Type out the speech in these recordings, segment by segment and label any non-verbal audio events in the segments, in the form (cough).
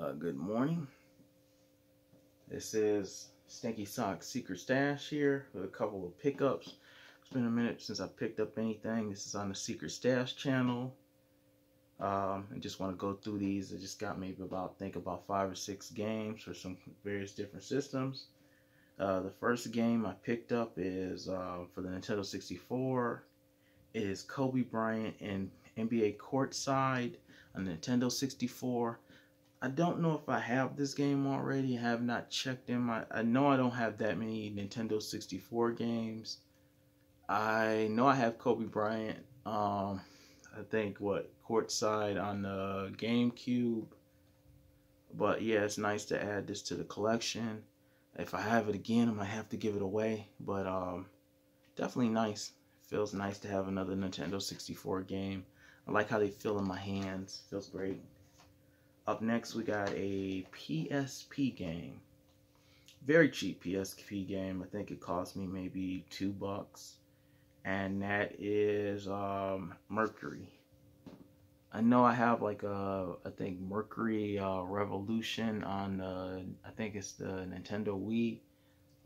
Uh, good morning. This is Stankysocks Secret Stash here with a couple of pickups. It's been a minute since I picked up anything. This is on the Secret Stash channel. Um, I just want to go through these. I just got maybe about, think about five or six games for some various different systems. Uh, the first game I picked up is uh, for the Nintendo 64. It is Kobe Bryant and NBA Courtside on Nintendo 64. I don't know if I have this game already. I have not checked in my. I know I don't have that many Nintendo 64 games. I know I have Kobe Bryant. Um, I think what courtside on the GameCube. But yeah, it's nice to add this to the collection. If I have it again, I might have to give it away. But um, definitely nice. Feels nice to have another Nintendo 64 game. I like how they feel in my hands. Feels great. Up next, we got a PSP game. Very cheap PSP game. I think it cost me maybe two bucks. And that is um, Mercury. I know I have like a, I think Mercury uh, Revolution on the, I think it's the Nintendo Wii.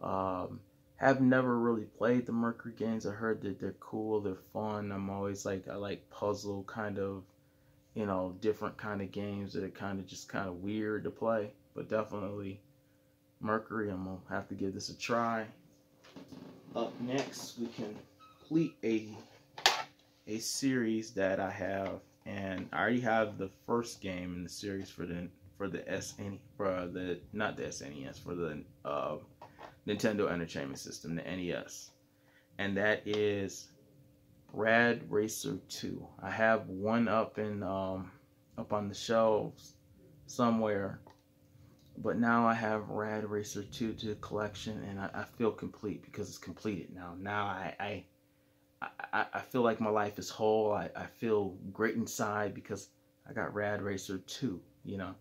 Um, have never really played the Mercury games. I heard that they're cool, they're fun. I'm always like, I like puzzle kind of you know, different kind of games that are kind of just kind of weird to play. But definitely Mercury, I'm going to have to give this a try. Up next, we can complete a, a series that I have. And I already have the first game in the series for the for the SN for the not the SNES for the uh, Nintendo Entertainment System, the NES, and that is Rad Racer 2. I have one up in um, up on the shelves somewhere, but now I have Rad Racer 2 to the collection, and I, I feel complete because it's completed now. Now I, I I, I feel like my life is whole. I, I feel great inside because I got Rad Racer 2, you know.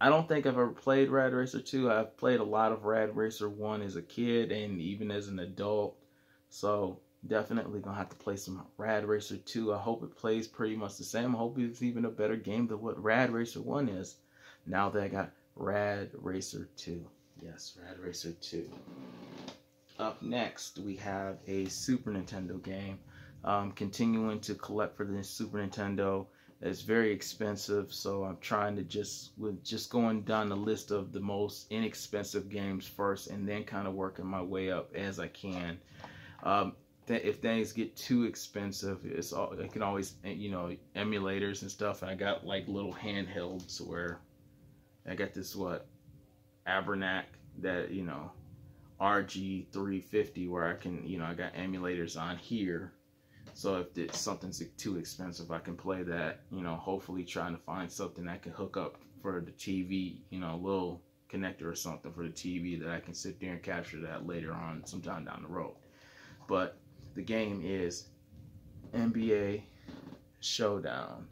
I don't think I've ever played Rad Racer 2. I've played a lot of Rad Racer 1 as a kid and even as an adult. So definitely gonna have to play some Rad Racer 2. I hope it plays pretty much the same. I hope it's even a better game than what Rad Racer 1 is. Now that I got Rad Racer 2. Yes, Rad Racer 2. Up next, we have a Super Nintendo game. Um, continuing to collect for the Super Nintendo. It's very expensive, so I'm trying to just with just going down the list of the most inexpensive games first, and then kind of working my way up as I can. Um, if things get too expensive, it's all I can always you know emulators and stuff. And I got like little handhelds where I got this what Anbernic that you know RG350 where I can you know I got emulators on here. So if it's something's too expensive, I can play that. You know, hopefully trying to find something I can hook up for the TV. You know, a little connector or something for the TV that I can sit there and capture that later on sometime down the road. But the game is NBA Showdown.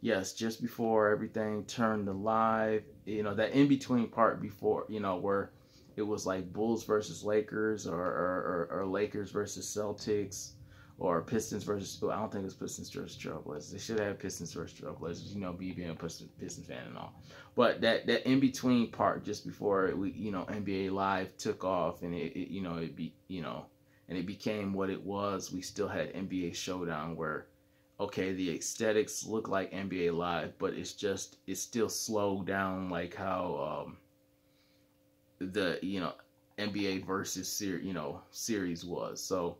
Yes, just before everything turned to live, you know, that in between part before, you know, where it was like Bulls versus Lakers or, or, or, or Lakers versus Celtics or Pistons versus, well, I don't think it was Pistons versus Trailblazers. They should have Pistons versus Trailblazers, you know, me being a Pistons fan and all. But that, that in between part just before we, you know, NBA Live took off and it, it you know, it be, you know, and it became what it was, we still had NBA Showdown where, okay, the aesthetics look like NBA Live, but it's just, it's still slowed down like how um, the, you know, NBA versus series, you know, series was. So,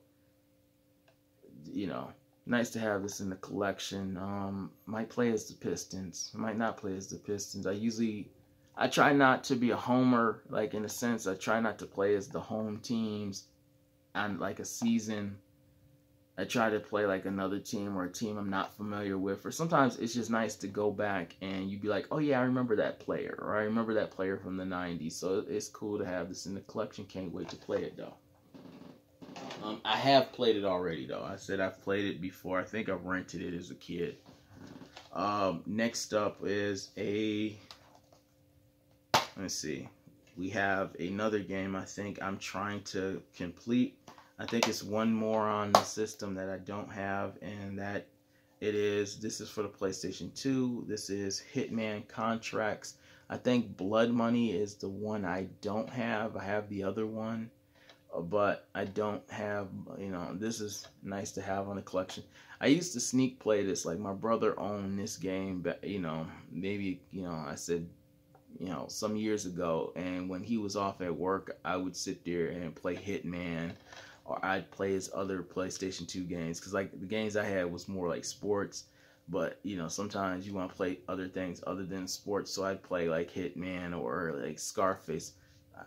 you know, nice to have this in the collection. Um, might play as the Pistons, might not play as the Pistons. I usually, I try not to be a homer, like in a sense, I try not to play as the home teams on like a season I try to play like another team or a team I'm not familiar with. Or sometimes it's just nice to go back and you'd be like, oh yeah, I remember that player. Or I remember that player from the 90s. So it's cool to have this in the collection. Can't wait to play it though. Um, I have played it already though. I said I've played it before. I think I rented it as a kid. Um, next up is a, let's see. We have another game I think I'm trying to complete I think it's one more on the system that I don't have, and that it is this is for the PlayStation 2. This is Hitman Contracts. I think Blood Money is the one I don't have. I have the other one, uh, but I don't have, you know, this is nice to have on the collection. I used to sneak play this, like my brother owned this game, but you know, maybe, you know, I said, you know, some years ago, and when he was off at work, I would sit there and play Hitman or I'd play his other PlayStation 2 games because like the games I had was more like sports, but you know sometimes you want to play other things other than sports, so I'd play like Hitman or like Scarface.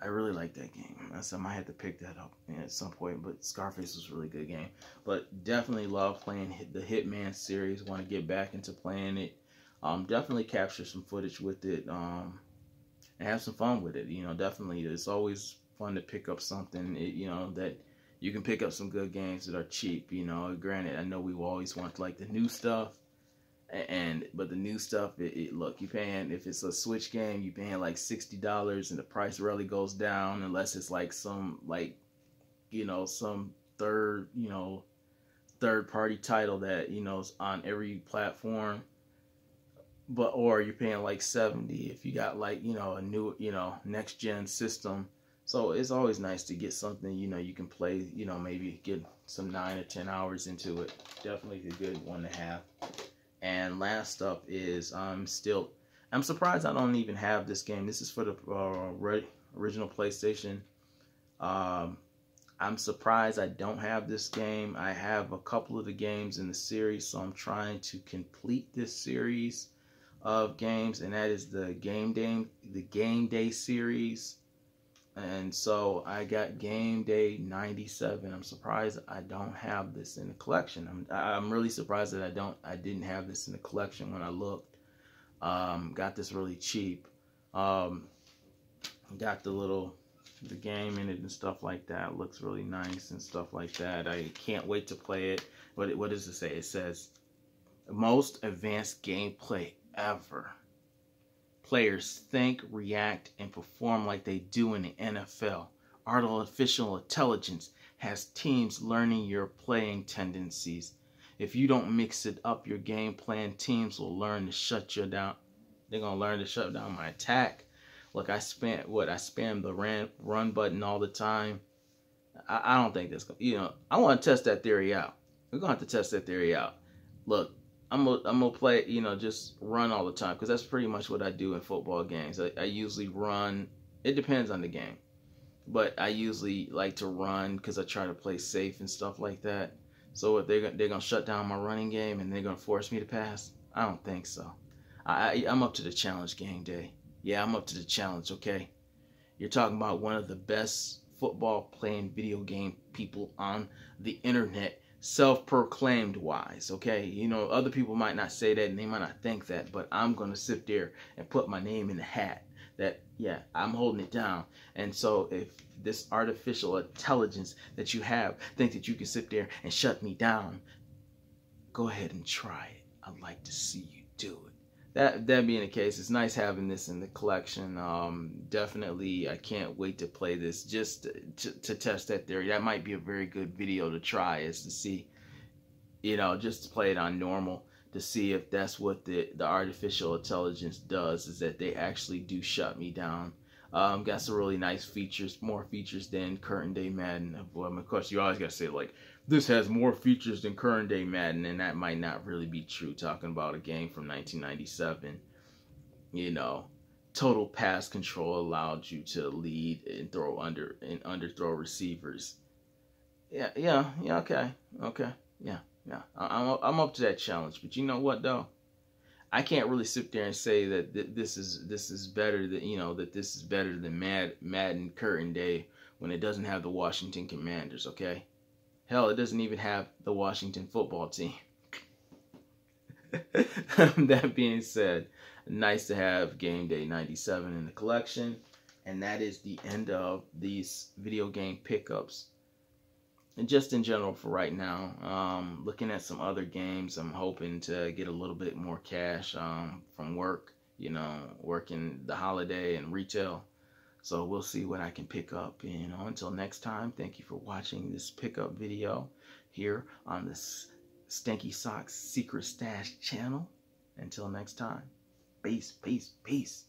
I really like that game. I might have to pick that up at some point, but Scarface was a really good game. But definitely love playing the Hitman series. Want to get back into playing it. Um, definitely capture some footage with it. Um, and have some fun with it. You know, definitely it's always fun to pick up something. You know that you can pick up some good games that are cheap. You know, granted, I know we always want like the new stuff, and but the new stuff, it, it look you paying if it's a Switch game, you paying like sixty dollars, and the price rarely goes down unless it's like some like, you know, some third, you know, third party title that you know is on every platform. But or you're paying like seventy if you got like you know a new you know next gen system so it's always nice to get something, you know, you can play, you know, maybe get some nine or 10 hours into it. Definitely a good one to have. And last up is I'm still, I'm surprised I don't even have this game. This is for the uh, original PlayStation. Um, I'm surprised I don't have this game. I have a couple of the games in the series, so I'm trying to complete this series of games, and that is the Game Day, the Game Day series and so I got Game Day 97. I'm surprised I don't have this in the collection. I'm I'm really surprised that I don't I didn't have this in the collection when I looked. Um, got this really cheap. Um, got the little the game in it and stuff like that. Looks really nice and stuff like that. I can't wait to play it. What what does it say? It says most advanced gameplay ever players think, react, and perform like they do in the NFL. Artificial intelligence has teams learning your playing tendencies. If you don't mix it up, your game plan teams will learn to shut you down. They're gonna learn to shut down my attack. Look, I spam what I spam the run run button all the time. I, I don't think that's you know. I want to test that theory out. We're gonna have to test that theory out. Look, I'm gonna, I'm gonna play, you know, just run all the time because that's pretty much what I do in football games. I, I usually run. It depends on the game, but I usually like to run because I try to play safe and stuff like that. So if they're they're gonna shut down my running game and they're gonna force me to pass, I don't think so. I, I I'm up to the challenge game day. Yeah, I'm up to the challenge. Okay, you're talking about one of the best football playing video game people on the internet self-proclaimed wise okay? You know other people might not say that and they might not think that but i'm gonna sit there and put my name in the hat that yeah i'm holding it down. And so if this artificial intelligence that you have think that you can sit there and shut me down go ahead and try it. I'd like to see you do it that that being the case, it's nice having this in the collection. Um, definitely, I can't wait to play this just to, to, test that theory. That might be a very good video to try, is to see, you know, just to play it on normal to see if that's what the the artificial intelligence does. Is that they actually do shut me down. Um, got some really nice features, more features than current day Madden. Well, of course, you always gotta say like this has more features than current day Madden, and that might not really be true. Talking about a game from 1997, you know, total pass control allowed you to lead and throw under and underthrow receivers. Yeah, yeah, yeah. Okay, okay, yeah, yeah. I'm I'm up to that challenge, but you know what though? I can't really sit there and say that this is this is better than you know that this is better than Mad Madden current day when it doesn't have the Washington Commanders. Okay, Hell, it doesn't even have the Washington football team. (laughs) that being said, nice to have Game Day 97 in the collection. And that is the end of these video game pickups. And just in general for right now, um, looking at some other games, I'm hoping to get a little bit more cash um, from work, you know, working the holiday and retail. So we'll see what I can pick up. You know, until next time, thank you for watching this pickup video here on this Stankysocks Secret Stash channel. Until next time, peace, peace, peace.